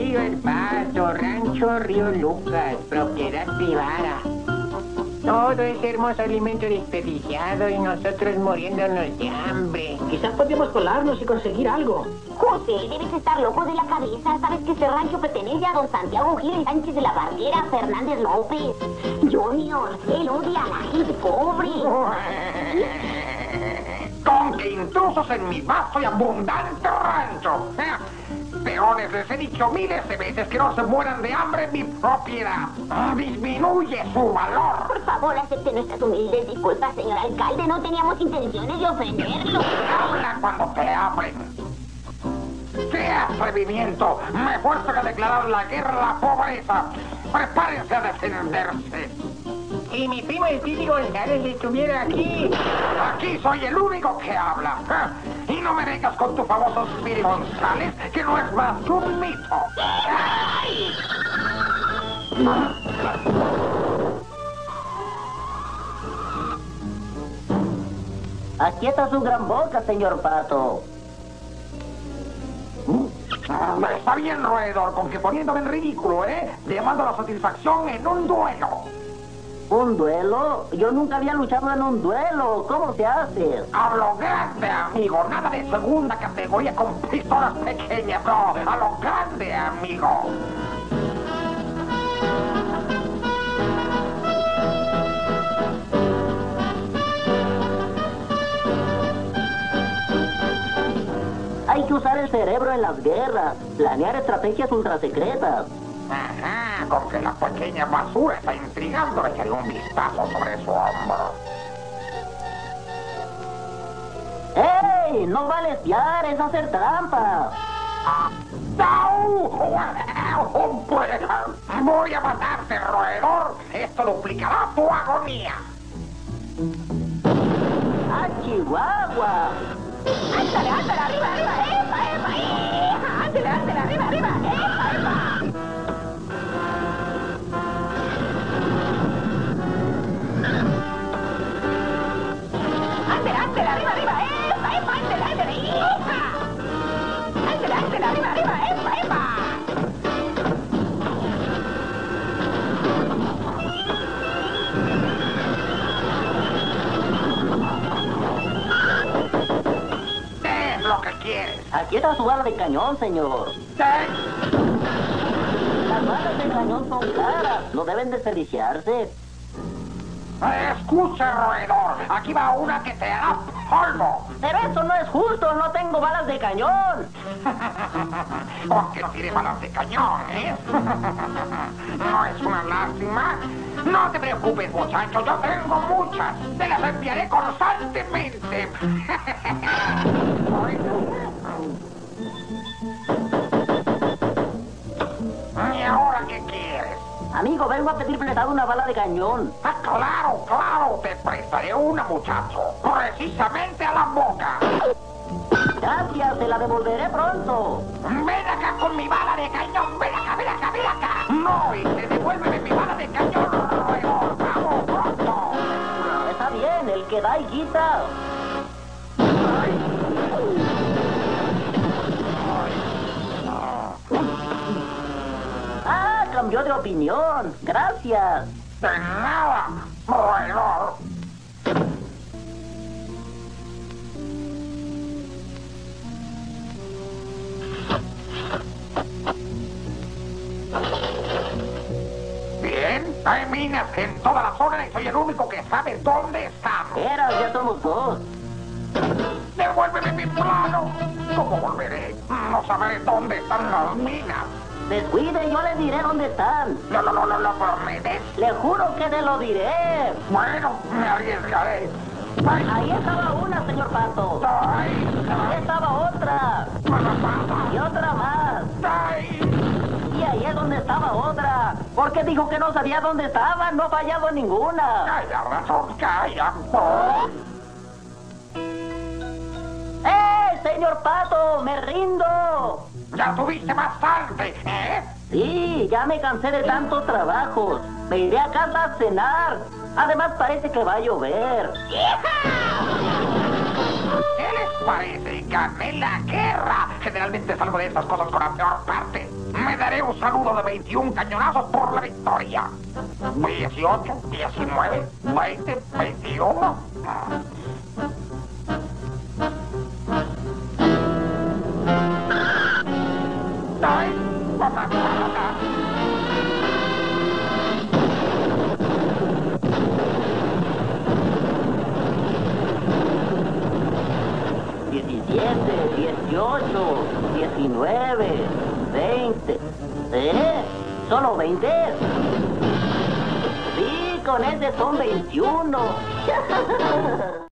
Prohibido el paso, rancho Río Lucas, propiedad privada. Todo ese hermoso alimento desperdiciado y nosotros muriéndonos de hambre. Quizás podemos colarnos y conseguir algo. José, debes estar loco de la cabeza. Sabes que ese rancho pertenece a don Santiago Gil Sánchez de la Barquera Fernández López. Junior, él odia a la gente pobre. Con que intrusos en mi vasto y abundante rancho. Eh, Peones, les he dicho miles de veces que no se mueran de hambre en mi propiedad. Disminuye su valor. Por favor, acepte nuestras humildes disculpas, señor alcalde. No teníamos intenciones de ofenderlo. Habla cuando te hablen. ¡Qué atrevimiento! Me fuerzo a declarar la guerra a la pobreza. Prepárense a defenderse. Si mi primo el Titi González estuviera aquí. Aquí soy el único que habla. ¿eh? Y no me vengas con tu famoso Speedy González, que no es más que un mito. Aquí está su gran boca, señor Pato. Está bien, roedor, con que poniéndome en ridículo, ¿eh? Demando la satisfacción en un duelo. ¿Un duelo? Yo nunca había luchado en un duelo. ¿Cómo se hace? A lo grande, amigo. Nada de segunda categoría con pistolas pequeñas, no. A lo grande, amigo. Hay que usar el cerebro en las guerras, planear estrategias ultrasecretas. Ajá, con que la pequeña basura está intrigando, le echaré un vistazo sobre su hombro. ¡Ey! No vale espiar, es hacer trampa. ¡Au! Hombre, Voy a matarte, roedor. Esto duplicará tu agonía. ¡Ah, Chihuahua! ¡Ándale, ándale, arriba, arriba! Aquí está su bala de cañón, señor. Las balas de cañón son caras, no deben desperdiciarse. Escuche, roedor. Aquí va una que te hará polvo. Pero eso no es justo, no tengo balas de cañón. Porque no tiene balas de cañón, ¿eh? ¿No es una lástima? No te preocupes, muchacho, yo tengo muchas. Te las enviaré constantemente. ¿Y ahora qué quieres? Amigo, vengo a pedir prestado una bala de cañón. Ah, claro, claro, te prestaré una, muchacho. Precisamente a la boca. Gracias, te la devolveré pronto. Ven acá con mi bala de cañón. Ven acá, ven acá, ven acá. No, y te devuélveme mi bala de cañón. Vamos, pronto. Está bien, el que da y quita. Cambió de opinión. Gracias. De nada, roedor. Bien, hay minas en toda la zona y soy el único que sabe dónde estamos. Eras, ya somos dos. Devuélveme mi plano. ¿Cómo volveré? No sabré dónde están las minas. Descuide, yo le diré dónde están. No, no, no, no, lo prometes. Le juro que te lo diré. Bueno, me arriesgaré. Ay, Ahí estaba una, señor Pato. ay, Ahí estaba otra. Y otra más. ay. Y ahí es dónde estaba otra. ¿Por qué dijo que no sabía dónde estaba? No ha fallado ninguna. Calla, razón, calla. ¡Eh, señor Pato! ¡Me rindo! Ya tuviste bastante, ¿eh? Sí, ya me cansé de tantos trabajos. Me iré a casa a cenar. Además parece que va a llover. ¿Qué les parece? Gané la guerra. Generalmente salgo de estas cosas con la peor parte. Me daré un saludo de 21 cañonazos por la victoria. 18, 19, 20, 21. 18, 19, 20. ¿Eh? ¿Solo 20? Sí, con ese son 21.